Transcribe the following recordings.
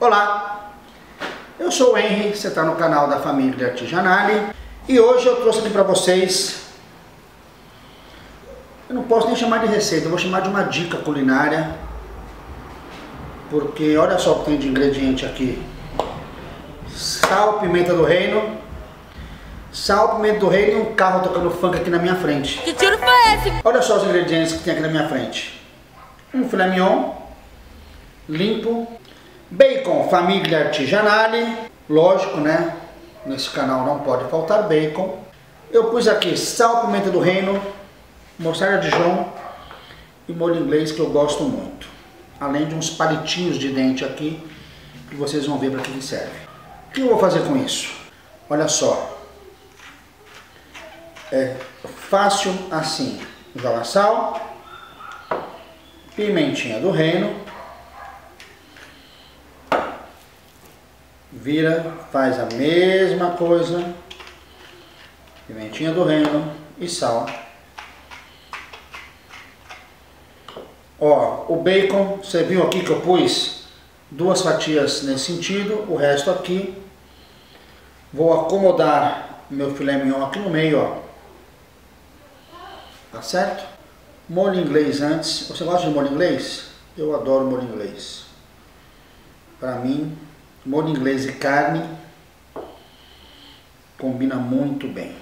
Olá, eu sou o Henry, você está no canal da família Artigianale e hoje eu trouxe aqui para vocês, eu não posso nem chamar de receita, eu vou chamar de uma dica culinária, porque olha só o que tem de ingrediente aqui, sal, pimenta do reino, sal, pimenta do reino e um carro tocando funk aqui na minha frente. Que tiro foi esse? Olha só os ingredientes que tem aqui na minha frente. Um filé mignon, limpo, Bacon Família Artigianale, lógico, né? Nesse canal não pode faltar bacon. Eu pus aqui sal, pimenta do reino, mostarda de Dijon e molho inglês que eu gosto muito. Além de uns palitinhos de dente aqui, que vocês vão ver para que serve. O que eu vou fazer com isso? Olha só. É fácil assim. Joga sal, pimentinha do reino, vira, faz a mesma coisa, pimentinha do reino e sal. Ó, o bacon, você viu aqui que eu pus duas fatias nesse sentido, o resto aqui. Vou acomodar meu filé mignon aqui no meio, ó. Tá certo? Molho inglês antes. Você gosta de molho inglês? Eu adoro molho inglês. Para mim, molho inglês e carne combina muito bem.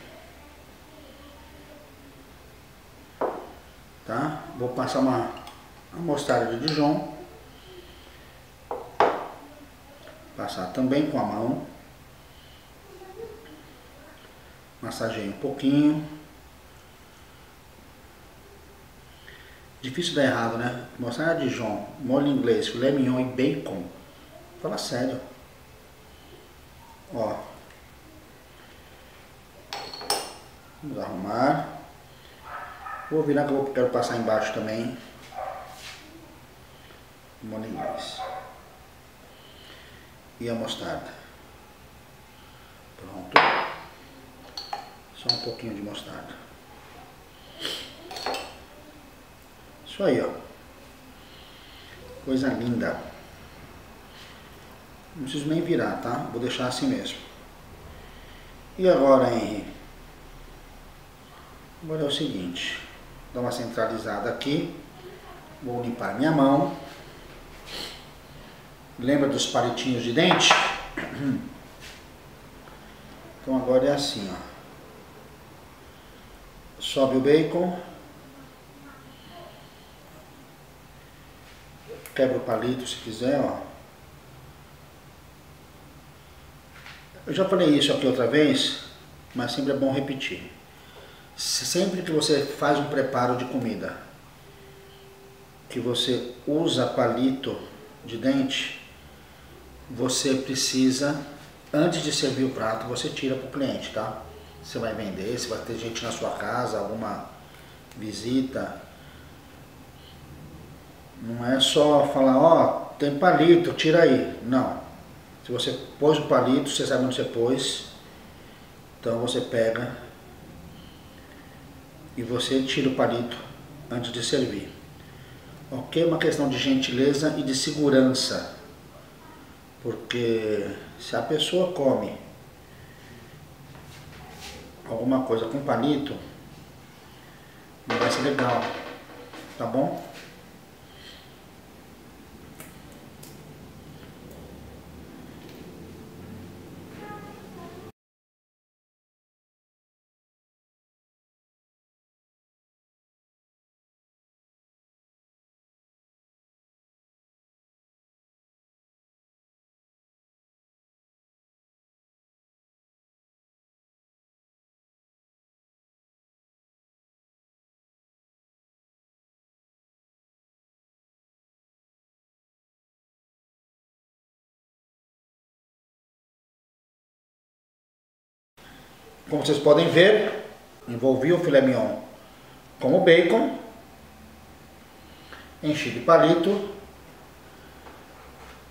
Tá? Vou passar uma, uma mostarda de Dijon. Passar também com a mão. Massageio um pouquinho. Difícil dar errado, né? Mostarda de Dijon, molho inglês, filé mignon e bacon. Fala sério. Ó. Vamos arrumar. Vou virar que eu quero passar embaixo também. Molho inglês. E a mostarda. Pronto. Só um pouquinho de mostarda. Isso aí, ó. Coisa linda. Não preciso nem virar, tá? Vou deixar assim mesmo. E agora, Henry? Agora é o seguinte. Dá uma centralizada aqui. Vou limpar minha mão. Lembra dos palitinhos de dente? Então agora é assim, ó. Sobe o bacon. Quebra o palito se quiser, ó. Eu já falei isso aqui outra vez, mas sempre é bom repetir. Sempre que você faz um preparo de comida, que você usa palito de dente, você precisa, antes de servir o prato, você tira para o cliente, tá? Você vai vender, se vai ter gente na sua casa, alguma visita. Não é só falar, ó, oh, tem palito, tira aí. Não. Se você pôs o palito, você sabe onde você pôs. Então você pega e você tira o palito antes de servir. Ok? Uma questão de gentileza e de segurança. Porque se a pessoa come alguma coisa com palito, não vai ser legal. Tá bom? Como vocês podem ver, envolvi o filé mignon com o bacon, enchi de palito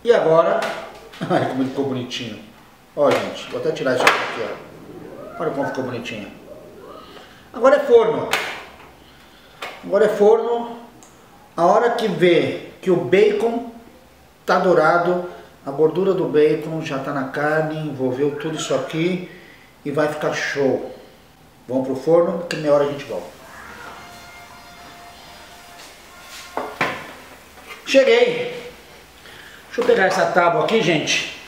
e agora, olha como ficou bonitinho. Ó gente, vou até tirar isso aqui, ó. Olha como ficou bonitinho. Agora é forno. Agora é forno. A hora que vê que o bacon tá dourado, A gordura do bacon já está na carne, envolveu tudo isso aqui e vai ficar show. Vamos pro forno, que meia hora a gente volta. Cheguei! Deixa eu pegar essa tábua aqui, gente,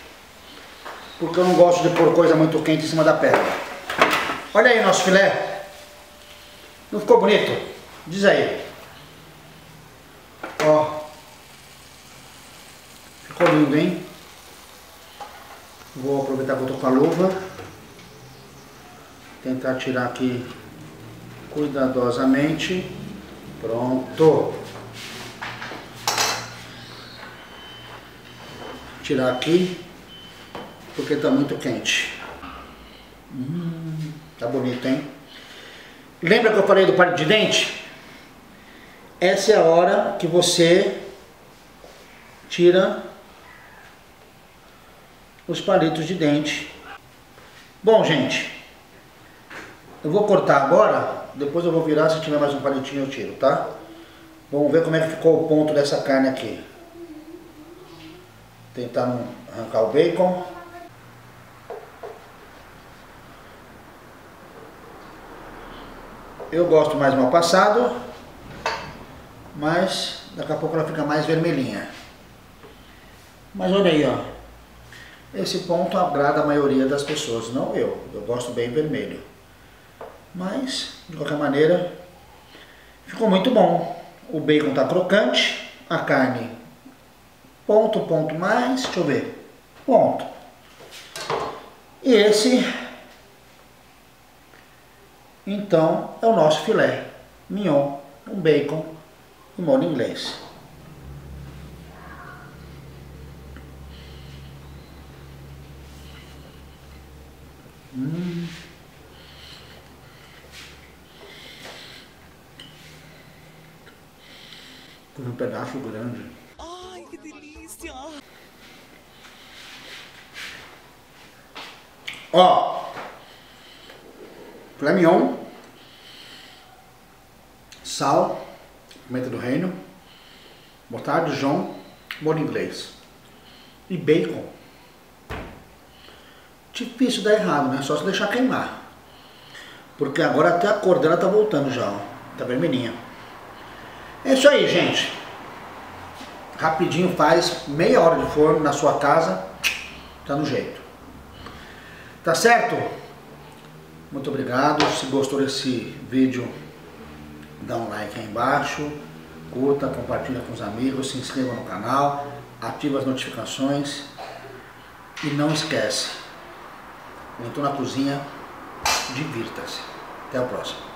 porque eu não gosto de pôr coisa muito quente em cima da pedra. Olha aí nosso filé. Não ficou bonito? Diz aí. Ó. Ficou lindo, hein? Vou aproveitar que eu tô com a luva. Tentar tirar aqui cuidadosamente. Pronto. Tirar aqui, porque tá muito quente. Hum, tá bonito, hein? Lembra que eu falei do palito de dente? Essa é a hora que você tira os palitos de dente. Bom, gente, eu vou cortar agora, depois eu vou virar, se tiver mais um palitinho eu tiro, tá? Vamos ver como é que ficou o ponto dessa carne aqui. Tentar não arrancar o bacon. Eu gosto mais mal passado, mas daqui a pouco ela fica mais vermelhinha. Mas olha aí, ó. Esse ponto agrada a maioria das pessoas, não eu. Eu gosto bem vermelho. Mas, de qualquer maneira, ficou muito bom. O bacon tá crocante, a carne ponto, ponto mais, deixa eu ver, ponto. E esse, então, é o nosso filé mignon, um bacon e molho inglês. Um pedaço grande. Ai, que delícia! Ó, filé mignon, sal, pimenta do reino, mostarda Dijon, molho inglês e bacon. Difícil dar errado, né? Só se deixar queimar. Porque agora até a cor dela tá voltando já, ó. Tá vermelhinha. É isso aí, gente. Rapidinho faz meia hora de forno na sua casa. Tá no jeito. Tá certo? Muito obrigado. Se gostou desse vídeo, dá um like aí embaixo. Curta, compartilha com os amigos, se inscreva no canal, ativa as notificações e não esquece, entrou na cozinha, divirta-se. Até a próxima.